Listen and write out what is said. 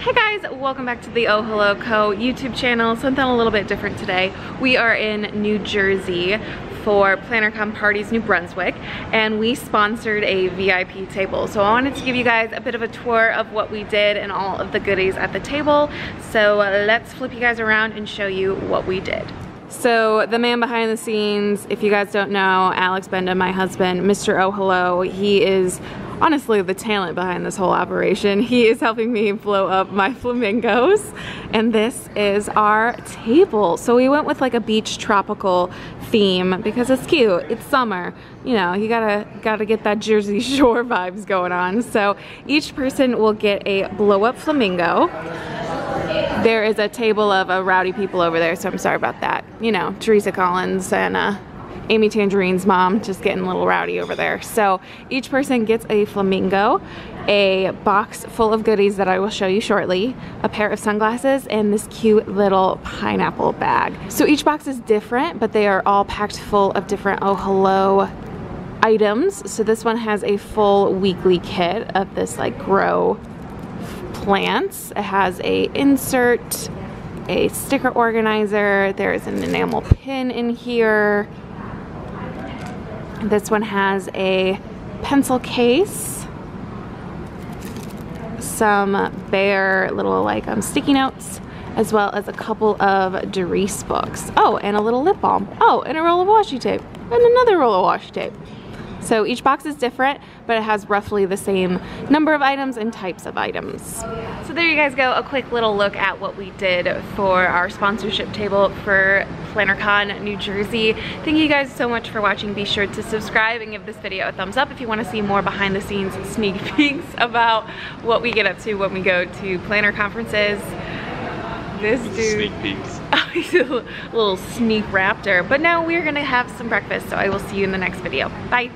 Hey guys, welcome back to the Oh Hello Co YouTube channel. Something a little bit different today. We are in New Jersey for PlannerCon Parties New Brunswick and we sponsored a VIP table. So I wanted to give you guys a bit of a tour of what we did and all of the goodies at the table. So uh, let's flip you guys around and show you what we did. So the man behind the scenes, if you guys don't know, Alex Benda, my husband, Mr. Oh Hello, he is honestly the talent behind this whole operation. He is helping me blow up my flamingos and this is our table. So we went with like a beach tropical theme because it's cute. It's summer. You know, you gotta gotta get that Jersey Shore vibes going on. So each person will get a blow up flamingo. There is a table of uh, rowdy people over there, so I'm sorry about that. You know, Teresa Collins and uh, Amy Tangerine's mom just getting a little rowdy over there. So each person gets a flamingo, a box full of goodies that I will show you shortly, a pair of sunglasses, and this cute little pineapple bag. So each box is different, but they are all packed full of different Oh Hello items. So this one has a full weekly kit of this like grow plants. It has a insert, a sticker organizer, there is an enamel pin in here, this one has a pencil case, some Behr little like um, sticky notes, as well as a couple of Darice books. Oh, and a little lip balm. Oh, and a roll of washi tape, and another roll of washi tape. So each box is different, but it has roughly the same number of items and types of items. So there you guys go, a quick little look at what we did for our sponsorship table for PlannerCon New Jersey. Thank you guys so much for watching. Be sure to subscribe and give this video a thumbs up if you want to see more behind the scenes sneak peeks about what we get up to when we go to planner conferences this dude. Sneak peeks. he's a little sneak raptor. But now we're gonna have some breakfast, so I will see you in the next video. Bye.